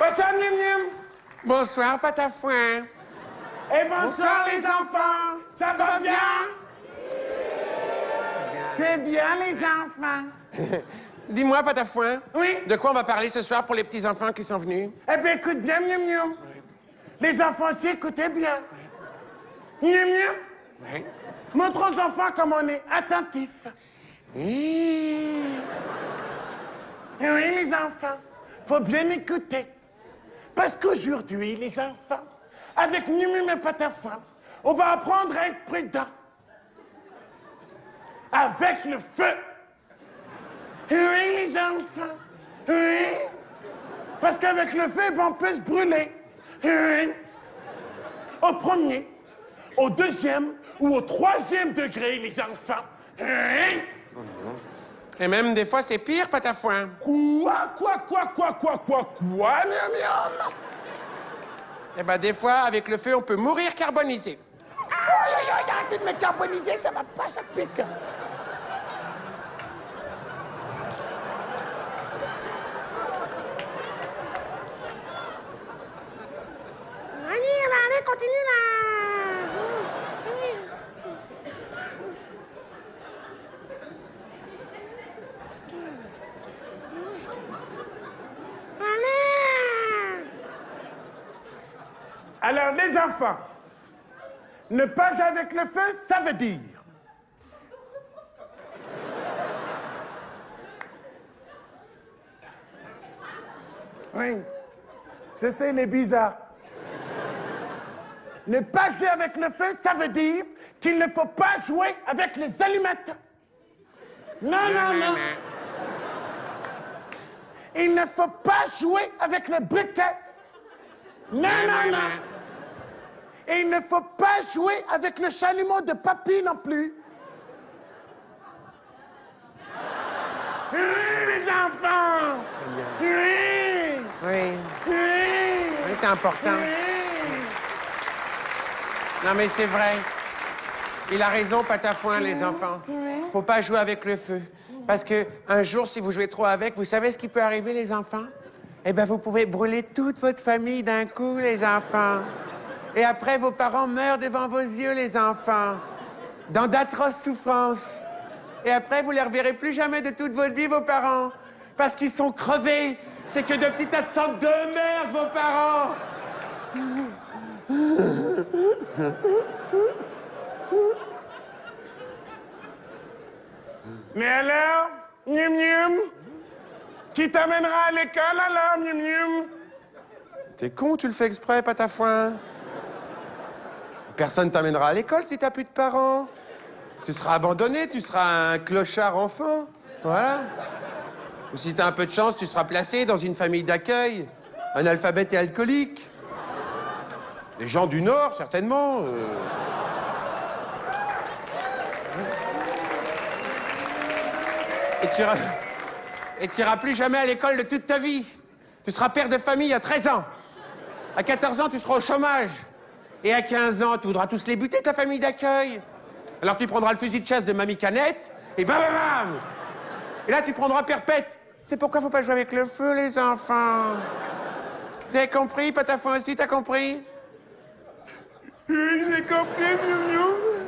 Bonsoir, Miam Miam. Bonsoir, Patafoin. Et bonsoir, les enfants. Ça va bien? C'est bien, les enfants. Dis-moi, Patafoin. Oui? De quoi on va parler ce soir pour les petits-enfants qui sont venus? Eh bien, écoute bien, Miam Miam. Les enfants aussi, écoutez bien. Miam Miam? Oui. Montre aux enfants comme on est attentifs. Oui. Eh Oui, les enfants, faut bien écouter. Parce qu'aujourd'hui, les enfants, avec Mimi et Patafin, on va apprendre à être prudent. Avec le feu. Oui, les enfants. Oui. Parce qu'avec le feu, on peut se brûler. Oui. Au premier, au deuxième ou au troisième degré, les enfants. Oui. Et même des fois, c'est pire, Patafoin. Quoi, quoi, quoi, quoi, quoi, quoi, quoi, miam, miam? Eh ben, des fois, avec le feu, on peut mourir carbonisé. Aïe, aïe, aïe, arrêtez de me carboniser, ça va pas, ça pique. Allez, là, allez, continue là. Allez. Alors, les enfants, ne pas avec le feu, ça veut dire. Oui, je sais, est bizarre. Ne pas jouer avec le feu, ça veut dire qu'il ne faut pas jouer avec les allumettes. Non, non, non. Il ne faut pas jouer avec le briquet. Non, non, non. Il ne faut pas jouer avec le chalumeau de papy non plus. Oui, les enfants. Oui. Oui. Oui. Oui, c'est important. Oui. Non, mais c'est vrai. Il a raison, Patafoin, les enfants. Faut pas jouer avec le feu. Parce que un jour, si vous jouez trop avec, vous savez ce qui peut arriver, les enfants? Eh ben, vous pouvez brûler toute votre famille d'un coup, les enfants. Et après, vos parents meurent devant vos yeux, les enfants. Dans d'atroces souffrances. Et après, vous les reverrez plus jamais de toute votre vie, vos parents. Parce qu'ils sont crevés. C'est que de petits tas de sang de merde, vos parents. Mais alors, Miam Miam, qui t'amènera à l'école alors, Miam Miam? T'es con, tu le fais exprès, Patafoin. Personne t'amènera à l'école si t'as plus de parents. Tu seras abandonné, tu seras un clochard enfant. Voilà. Ou si t'as un peu de chance, tu seras placé dans une famille d'accueil. Un alphabète et alcoolique. Des gens du Nord, certainement. euh. Tu. Et tu iras plus jamais à l'école de toute ta vie. Tu seras père de famille à 13 ans. À 14 ans, tu seras au chômage. Et à 15 ans, tu voudras tous les buter, ta famille d'accueil. Alors tu prendras le fusil de chasse de Mamie Canette, et bam, bam, bam Et là, tu prendras perpète. C'est pourquoi faut pas jouer avec le feu, les enfants. Vous avez compris, Patafon aussi, t'as compris? Oui, j'ai compris, Miam.